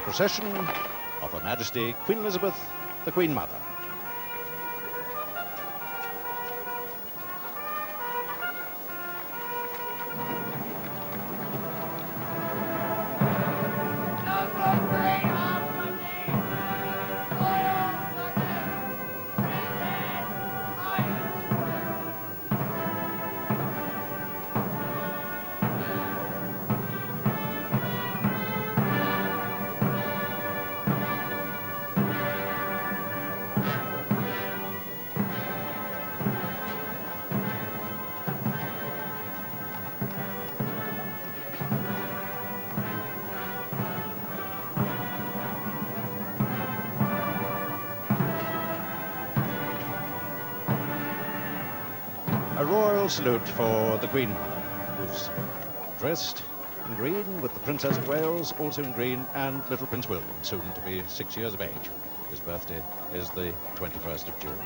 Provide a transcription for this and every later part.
the procession of Her Majesty Queen Elizabeth, the Queen Mother. A royal salute for the Queen Mother, who's dressed in green with the Princess of Wales, also in green, and little Prince William, soon to be six years of age. His birthday is the 21st of June.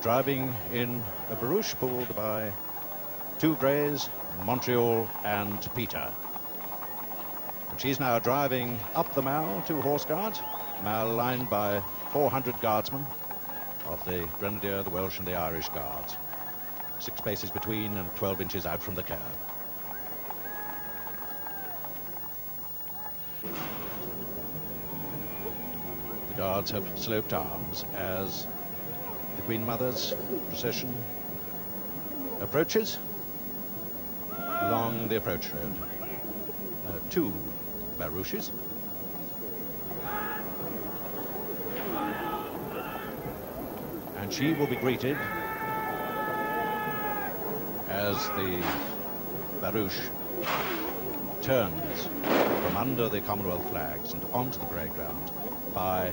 Driving in a barouche pulled by two greys, Montreal and Peter. And she's now driving up the Mall to Horse Guards, Mall lined by 400 guardsmen of the Grenadier, the Welsh and the Irish Guards six paces between and 12 inches out from the curb. The guards have sloped arms as the Queen Mother's procession approaches along the approach road. Uh, two barouches. And she will be greeted as the barouche turns from under the Commonwealth flags and onto the parade ground by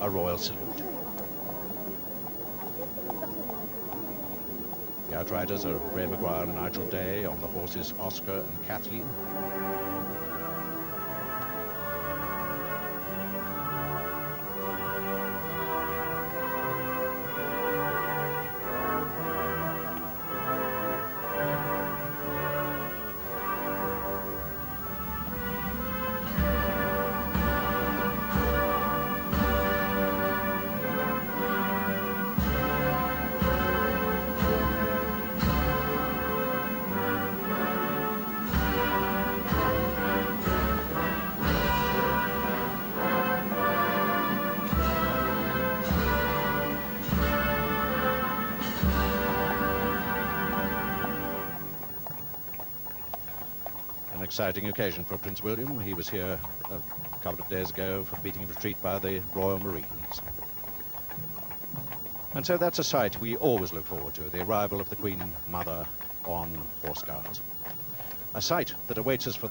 a royal salute. Outriders are Ray McGuire and Nigel Day on the horses Oscar and Kathleen. An exciting occasion for Prince William. He was here a couple of days ago for beating a retreat by the Royal Marines. And so that's a sight we always look forward to, the arrival of the Queen Mother on Horse Guards. A sight that awaits us for